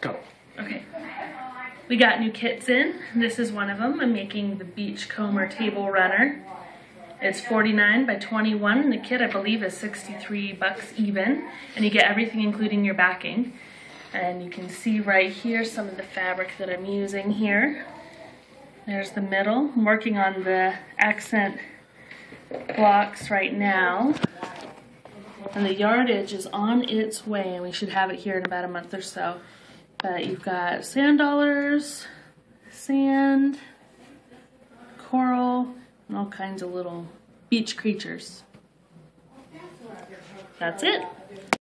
Go. Okay. We got new kits in. This is one of them. I'm making the Beachcomber Table Runner. It's 49 by 21 and the kit I believe is 63 bucks even. And you get everything including your backing. And you can see right here some of the fabric that I'm using here. There's the middle. I'm working on the accent blocks right now. And the yardage is on its way and we should have it here in about a month or so. But you've got sand dollars, sand, coral, and all kinds of little beach creatures. That's it.